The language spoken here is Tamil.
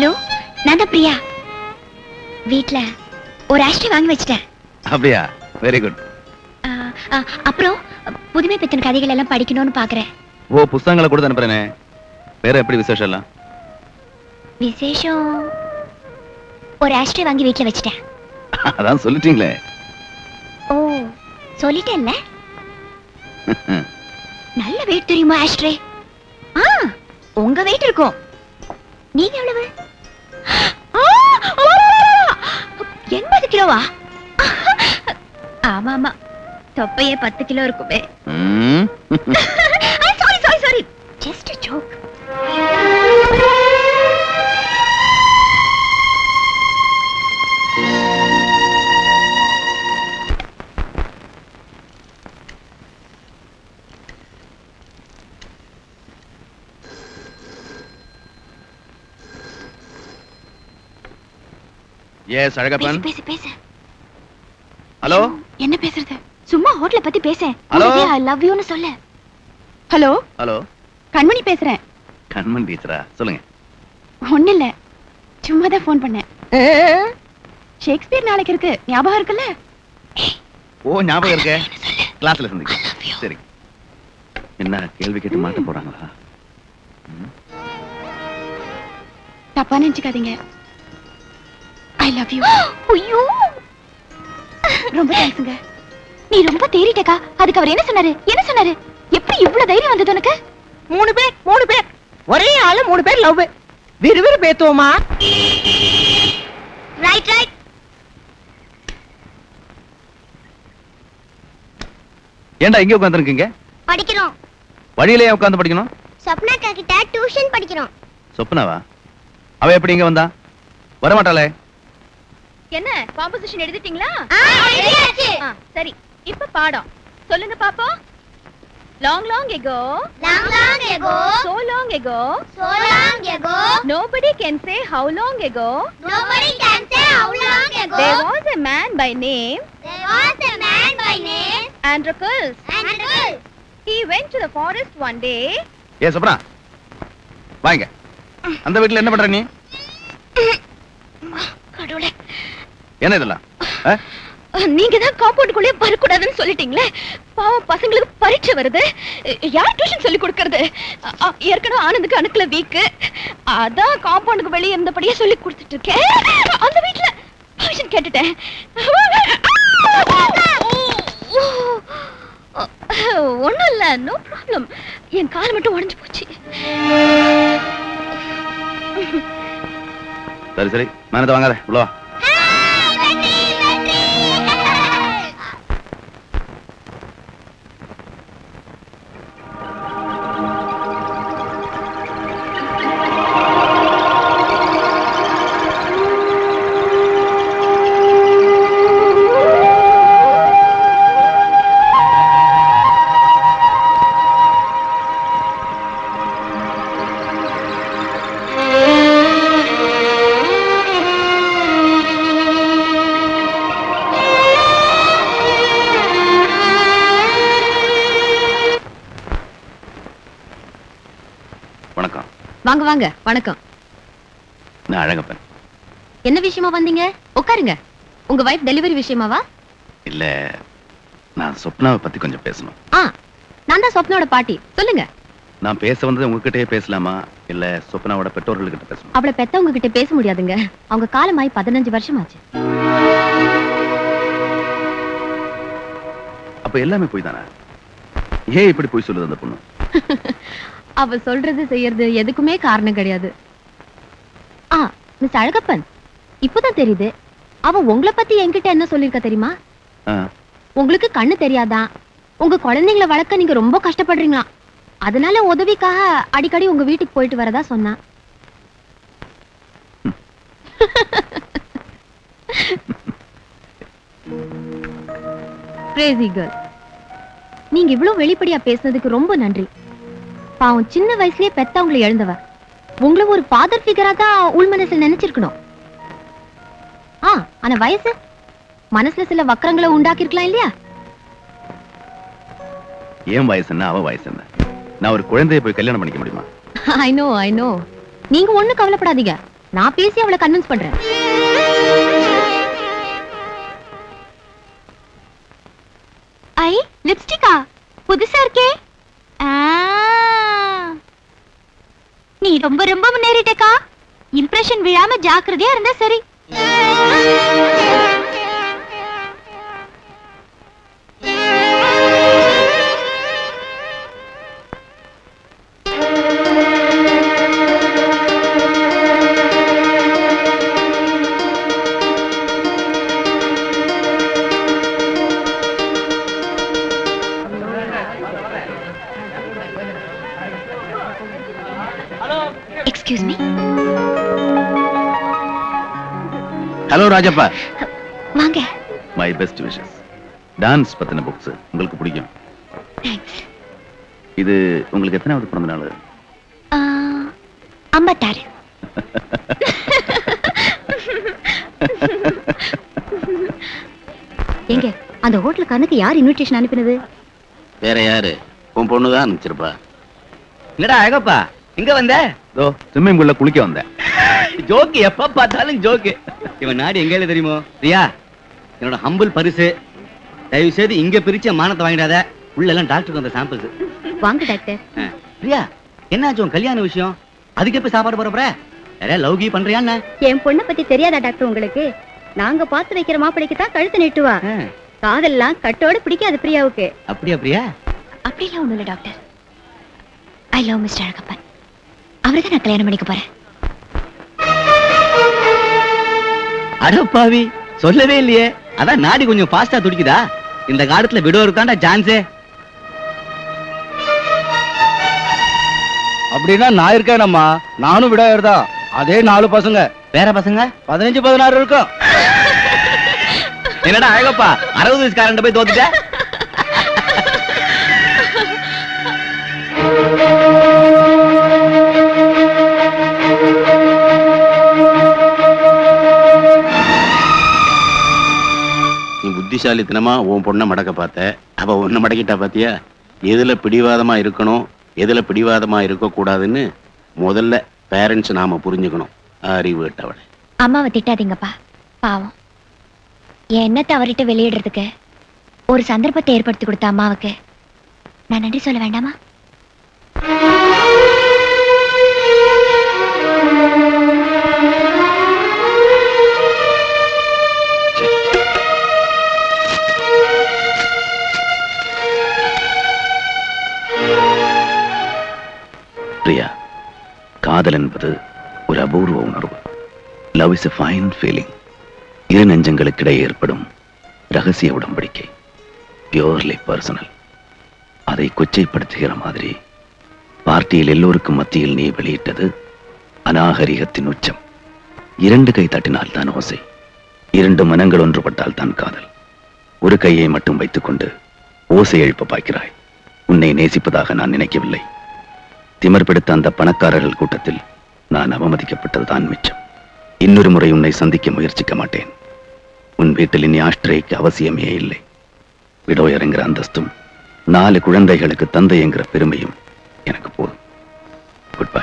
ஹலோ நான் தான் பிரியா. வீட்ல ஒரு ஆஷ்ட்ரே வாங்கி வச்சிட்டேன். அப்படியா? வெரி குட் அப்புறம் புதுமை பெத்தன் கதைகள் எல்லாம் படிக்கணும்னு பாக்குறேன். ஓ புஸ்தகங்களை கொடுத்து அனுப்புறேனே. வேற எப்படி விசேஷம் எல்லாம் விசேஷம் ஒரு ஆஷ்ட்ரே வாங்கி வீட்ல வச்சிட்டேன். அதான் சொல்லிட்டீங்களே. ஓ சொல்லிட்டேன்ல? நல்ல வெயிட் தெரியுமா ஆஷ்ட்ரே ஆ உங்க வெயிட் இருக்கும். நீங்க எவ்வளவு? கிலோவா ஆமா ஆமா தொப்பையே பத்து கிலோ இருக்குமே. எஸ் அழகப்பன் பேசு பேசு ஹலோ என்ன பேசுறது? சும்மா ஹோட்டல பத்தி பேசேன் Hello? ஐ லவ் யூன்னு சொல்லு. ஹலோ ஹலோ கண்மணி பேசுறேன். கண்மன் டீச்சரா சொல்லுங்க. ஒண்ணு இல்ல. சும்மா தான் ஃபோன் பண்ணேன் ஷேக்ஸ்பியர் நாளைக்கு இருக்கு. ஞாபகம் இருக்குல்ல? ஓ ஞாபகம் இருக்கே. கிளாஸ்ல சந்திக்கலாம் சரி. என்ன கேள்வி கேட்டு மாட்ட போறாங்களா? தப்பா நினைச்சுக்காதீங்க. ஐ லவ் யூ ஐயோ. ரொம்ப தேங்க்ஸுங்க. நீ ரொம்ப தேறிட்டக்கா. அதுக்கு அவர் என்ன சொன்னாரு? என்ன சொன்னாரு? எப்படி இவ்வளவு தைரியம் வந்தது உனக்கு? மூணு பேர் மூணு பேர். ஒரே ஆளு மூணு பேர் லவ் விறுவிறு பேத்துவோமா ரைட் ரைட் ஏன்டா இங்க உட்காந்துருக்கீங்க படிக்கிறோம். வழியிலேயே உட்காந்து படிக்கணும்? சப்னாக்கா கிட்ட டியூஷன் படிக்கிறோம். சொப்னாவா? அவ எப்படி இங்க வந்தா? வரமாட்டாளே. என்ன காம்போசிஷன் எழுதிட்டீங்களா சரி இப்ப பாடம் சொல்லுங்க பாப்போம் long long ago long long ago so long ago so long ago nobody can say how long ago nobody can say how long ago there was a man by name there was a man by name Androcles Andrew he went to the forest one day ஏ சொப்னா வாங்க அந்த வீட்டுல என்ன பண்ற நீ என்ன இதெல்லாம்? நீங்க தான் காம்பவுண்டுக்குள்ளே வரக்கூடாதுன்னு சொல்லிட்டீங்களே. பாவம் பசங்களுக்கு பரீட்சை வருது. யார் டியூஷன் சொல்லி கொடுக்கறது? ஏற்கனவே ஆனந்துக்கு அணுக்கல வீக்கு அதான் காம்பவுண்டுக்கு வெளியே இருந்தபடியே சொல்லி கொடுத்துட்டு இருக்கேன் அந்த வீட்ல டியூஷன் கேட்டுட்டேன். ஒண்ணும் இல்ல நோ ப்ராப்ளம் என் கால் மட்டும் உடைஞ்சு போச்சு. சரி சரி. மேனத்தை வாங்காத. உள்ள வாங்க வாங்க வணக்கம். நான் அழகப்பன். என்ன விஷயமா வந்தீங்க? உட்காருங்க. உங்க வைஃப் டெலிவரி விஷயமாவா? இல்ல நான் சொப்னாவை பத்தி கொஞ்சம் பேசணும். ஆ நான் தான் சொப்னாவோட பாட்டி. சொல்லுங்க. நான் பேச வந்தது உங்ககிட்டயே பேசலாமா? இல்ல சொப்னாவோட பெற்றோர்கள்கிட்ட பேசணும்? அவளை பெத்தவங்க கிட்ட பேச முடியாதுங்க. அவங்க காலமாய் பதினஞ்சு வருஷம் ஆச்சு அப்ப எல்லாமே போய் தானே? ஏன் இப்படி போய் சொல்லுது அந்த பொண்ணு? அவ சொல்றது செய்யறது எதுக்குமே காரணம் கிடையாது. ஆ மிஸ் அழகப்பன் இப்பதான் தெரியுது. அவ உங்களை பத்தி என்கிட்ட என்ன சொல்லிருக்கா தெரியுமா? உங்களுக்கு கண்ணு தெரியாதான் உங்க குழந்தைங்களை வளர்க்க நீங்க ரொம்ப கஷ்டப்படுறீங்களா? அதனால உதவிக்காக அடிக்கடி உங்க வீட்டுக்கு போயிட்டு வரதா சொன்னா. நீங்க இவ்வளவு வெளிப்படையா பேசுனதுக்கு ரொம்ப நன்றி. பாவம் சின்ன வயசுலயே பெத்தவங்களை இழந்தவ உங்களை ஒரு ஃபாதர் ஃபிகரா தான் உள் மனசுல நினைச்சிருக்கணும். ஆ ஆனா வயசு? மனசுல சில வக்கரங்களை உண்டாக்கிருக்கலாம் இல்லையா? என் வயசு என்ன? அவ வயசு என்ன? நான் ஒரு குழந்தையை போய் கல்யாணம் பண்ணிக்க முடியுமா? ஐ நோ ஐ நோ நீங்க ஒண்ணும் கவலைப்படாதீங்க. நான் பேசி அவளை கன்வின்ஸ் பண்றேன். ஐ லிப்ஸ்டிக்கா புதுசா இருக்கே? ஆ. நீ ரொம்ப ரொம்ப முன்னேறிட்டக்கா. இம்ப்ரெஷன் விழாம ஜாக்கிரதையா இருந்தா சரி. ஹலோ ராஜப்பா. வாங்க. மை பெஸ்ட் விஷஸ் டான்ஸ் பத்தின புக்ஸ் உங்களுக்கு பிடிக்கும். இது உங்களுக்கு எத்தனாவது பிறந்த நாள்? ஐம்பத்தாறு. எங்க அந்த ஹோட்டல் கணக்கு யார் இன்விடேஷன் அனுப்பினது? வேற யாரு? உன் பொண்ணு தான் அனுப்பிச்சிருப்பா. என்னடா அழகப்பா இங்க வந்த? இதோ ஸ்விம்மிங் பூல்ல குளிக்க வந்தேன். ஜோக்கு எப்ப பார்த்தாலும் ஜோக்கு. இவன் நாடு எங்க தெரியுமோ? பிரியா என்னோட ஹம்பிள் பரிசு. தயவு செய்து இங்க பிரிச்ச மானத்தை வாங்கிடாத. உள்ள எல்லாம் டாக்டருக்கு வந்த சாம்பிள்ஸ் வாங்க டாக்டர். பிரியா என்னாச்சு உன் கல்யாண விஷயம்? அதுக்கு எப்ப சாப்பாடு போற போற? யாரையா லவ் கீ பண்றியா என்ன? என் பொண்ணை பத்தி தெரியாதா டாக்டர் உங்களுக்கு? நாங்க பார்த்து வைக்கிற மாப்பிளைக்கு தான் கழுத்து நெட்டுவா. காதெல்லாம் கட்டோட பிடிக்காது பிரியாவுக்கு. அப்படியா பிரியா? அப்படிலாம் ஒண்ணும் இல்ல doctor. I love mister Alagappan. அவரை தான் நான் கல்யாணம் பண்ணிக்க போறேன். அடப்பாவி சொல்லவே இல்லையே. அதான் நாடி கொஞ்சம் ஃபாஸ்டா துடிக்குதா? இந்த காலத்துல விடோருக்கு தாண்டா சான்ஸே அப்படின்னா நான் இருக்கேனம்மா நானும் விடாயர் தான் அதே நாலு பசங்க. வேற பசங்க? பதினஞ்சு பதினாறு இருக்கும். என்னடா அழகப்பா அறுபது வயசுக்காரன் போய் தோத்துட்ட? நீ புத்திசாலித்தனமா உன் பொண்ணை மடக்க பார்த்த? அவ உன்னை மடக்கிட்டா பாத்தியா? எதுல பிடிவாதமா இருக்கணும் எதுல பிடிவாதமா இருக்க கூடாதுன்னு முதல்ல பேரண்ட்ஸ் நாம புரிஞ்சுக்கணும். அறிவு விட்டவளை அம்மாவை திட்டாதீங்கப்பா. பாவம். என் எண்ணத்தை அவர்கிட்ட வெளியிடுறதுக்கு ஒரு சந்தர்ப்பத்தை ஏற்படுத்தி கொடுத்த அம்மாவுக்கு நான் நன்றி சொல்ல வேண்டாமா? காதல் என்பது ஒரு அபூர்வ உணர்வு. லவ் இஸ் ஃபைன் ஃபீலிங் இரு நெஞ்சங்களுக்கிடையே ஏற்படும் ரகசிய உடன்படிக்கை. பியோர்லி பர்சனல் அதை கொச்சைப்படுத்துகிற மாதிரி பார்ட்டியில் எல்லோருக்கும் மத்தியில் நீ வெளியிட்டது அநாகரிகத்தின் உச்சம். இரண்டு கை தட்டினால் தான் ஓசை. இரண்டு மனங்கள் ஒன்றுபட்டால் தான் காதல். ஒரு கையை மட்டும் வைத்துக்கொண்டு ஓசை எழுப்ப பார்க்கிறாய் உன்னை நேசிப்பதாக நான் நினைக்கவில்லை. திமர் பிடித்த அந்த பணக்காரர்கள் கூட்டத்தில் நான் அவமதிக்கப்பட்டதுதான் மிச்சம். இன்னொரு முறை உன்னை சந்திக்க முயற்சிக்க மாட்டேன். உன் வீட்டில் இனி ஆஷ்டிரேக்கு அவசியமே இல்லை. விடோயர் என்கிற அந்தஸ்தும் நாலு குழந்தைகளுக்கு தந்தை என்கிற பெருமையும் எனக்கு போதும். Good bye